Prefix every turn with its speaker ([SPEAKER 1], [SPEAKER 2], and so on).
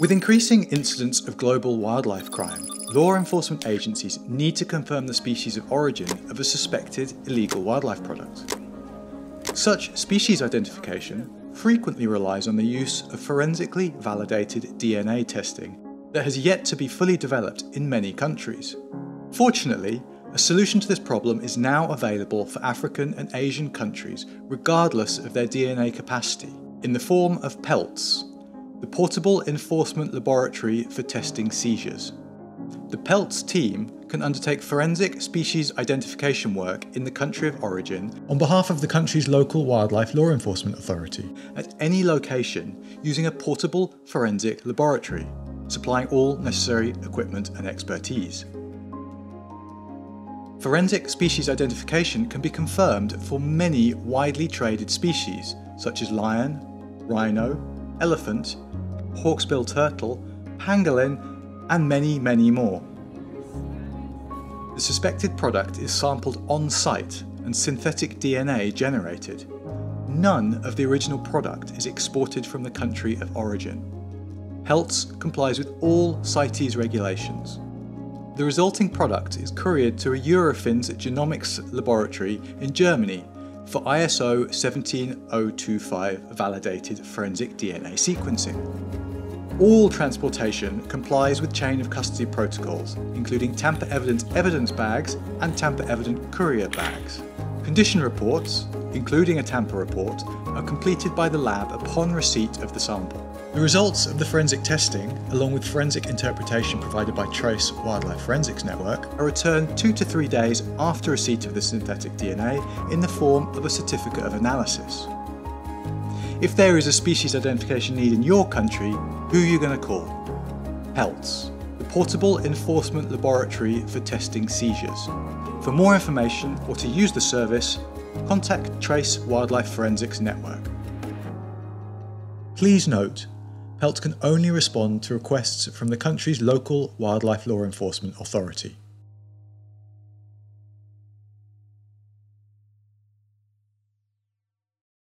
[SPEAKER 1] With increasing incidents of global wildlife crime, law enforcement agencies need to confirm the species of origin of a suspected illegal wildlife product. Such species identification frequently relies on the use of forensically validated DNA testing that has yet to be fully developed in many countries. Fortunately, a solution to this problem is now available for African and Asian countries regardless of their DNA capacity, in the form of PELTS, the Portable Enforcement Laboratory for Testing Seizures. The PELTS team can undertake forensic species identification work in the country of origin on behalf of the country's local wildlife law enforcement authority at any location using a portable forensic laboratory, supplying all necessary equipment and expertise. Forensic species identification can be confirmed for many widely traded species, such as lion, rhino, elephant, hawksbill turtle, pangolin, and many, many more. The suspected product is sampled on site and synthetic DNA generated. None of the original product is exported from the country of origin. PELTS complies with all CITES regulations. The resulting product is couriered to a Eurofins genomics laboratory in Germany for ISO 17025 validated forensic DNA sequencing. All transportation complies with chain of custody protocols, including tamper evident evidence bags and tamper evident courier bags. Condition reports, including a tamper report, are completed by the lab upon receipt of the sample. The results of the forensic testing, along with forensic interpretation provided by Trace Wildlife Forensics Network, are returned two to three days after receipt of the synthetic DNA in the form of a certificate of analysis. If there is a species identification need in your country, who are you going to call? PELTS, the Portable Enforcement Laboratory for Testing Seizures. For more information or to use the service, contact Trace Wildlife Forensics Network. Please note, PELT can only respond to requests from the country's local wildlife law enforcement authority.